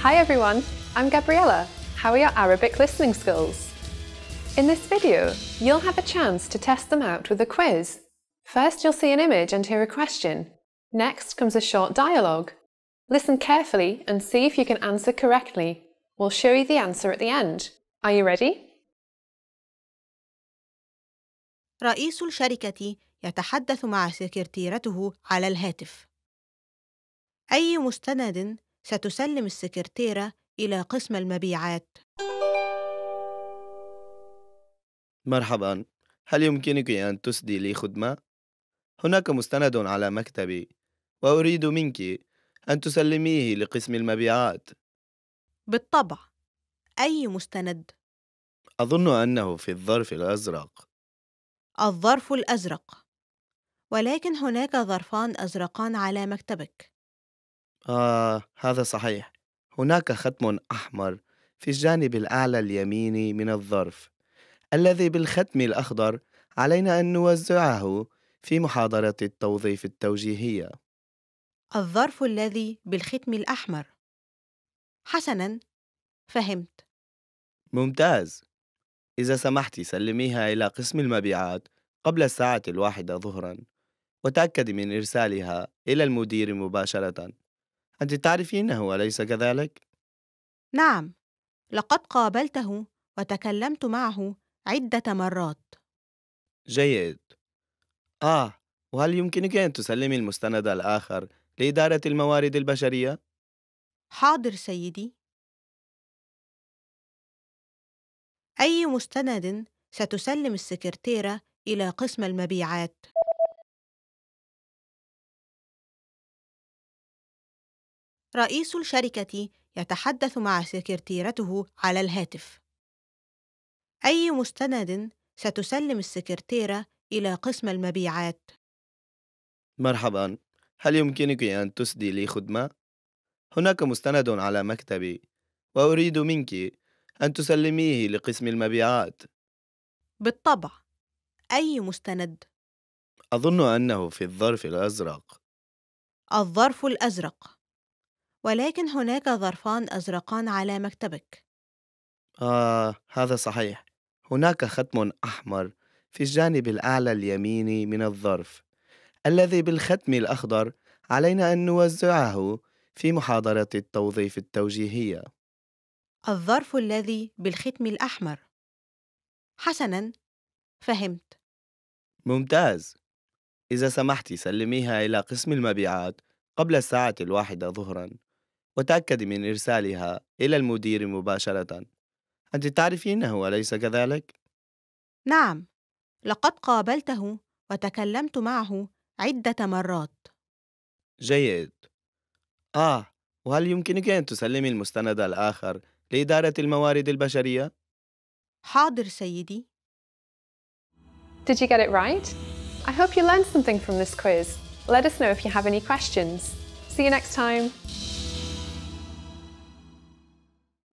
Hi everyone, I'm Gabriella. How are your Arabic listening skills? In this video, you'll have a chance to test them out with a quiz. First, you'll see an image and hear a question. Next comes a short dialogue. Listen carefully and see if you can answer correctly. We'll show you the answer at the end. Are you ready? رئيس الشركة يتحدث مع سكرتيرته على الهاتف. أي مستند ستسلم السكرتيرة إلى قسم المبيعات؟ مرحبا هل يمكنك أن تسدي لي خدمة؟ هناك مستند على مكتبي وأريد منك أن تسلميه لقسم المبيعات بالطبع. أي مستند؟ أظن أنه في الظرف الأزرق الظرف الأزرق. ولكن هناك ظرفان أزرقان على مكتبك. آه هذا صحيح هناك ختم أحمر في الجانب الأعلى اليميني من الظرف الذي بالختم الأخضر علينا أن نوزعه في محاضرة التوظيف التوجيهية الظرف الذي بالختم الأحمر. حسناً، فهمت. ممتاز إذا سمحت سلميها إلى قسم المبيعات قبل الساعة الواحدة ظهرا وتأكدي من إرسالها إلى المدير مباشرة أنت تعرفينه أليس كذلك؟ نعم، لقد قابلته وتكلمت معه عدة مرات. جيد آه وهل يمكنك أن تسلمي المستند الآخر لإدارة الموارد البشرية؟ حاضر سيدي. أي مستند ستسلم السكرتيرة إلى قسم المبيعات؟ رئيس الشركة يتحدث مع سكرتيرته على الهاتف. أي مستند ستسلم السكرتيرة إلى قسم المبيعات؟ مرحبا هل يمكنك أن تسدي لي خدمة؟ هناك مستند على مكتبي وأريد منك أن تسلميه لقسم المبيعات بالطبع. أي مستند؟ أظن أنه في الظرف الأزرق الظرف الأزرق. ولكن هناك ظرفان أزرقان على مكتبك. آه هذا صحيح هناك ختم أحمر في الجانب الأعلى اليميني من الظرف الذي بالختم الأخضر علينا أن نوزعه في محاضرة التوظيف التوجيهية الظرف الذي بالختم الأحمر. حسناً، فهمت. ممتاز إذا سمحت سلميها إلى قسم المبيعات قبل الساعة الواحدة ظهرا وتأكدي من إرسالها إلى المدير مباشرة أنت تعرفينه أليس كذلك؟ نعم، لقد قابلته وتكلمت معه عدة مرات. جيد آه وهل يمكنك أن تسلمي المستند الآخر لإدارة الموارد البشرية؟ حاضر سيدي. Did you get it right? I hope you learned something from this quiz. Let us know if you have any questions. See you next time.